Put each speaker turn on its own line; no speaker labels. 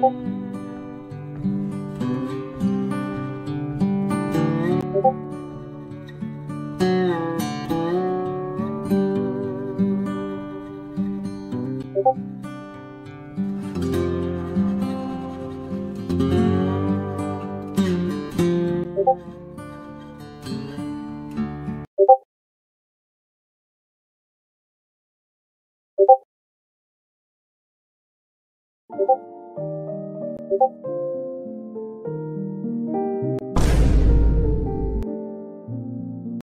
you you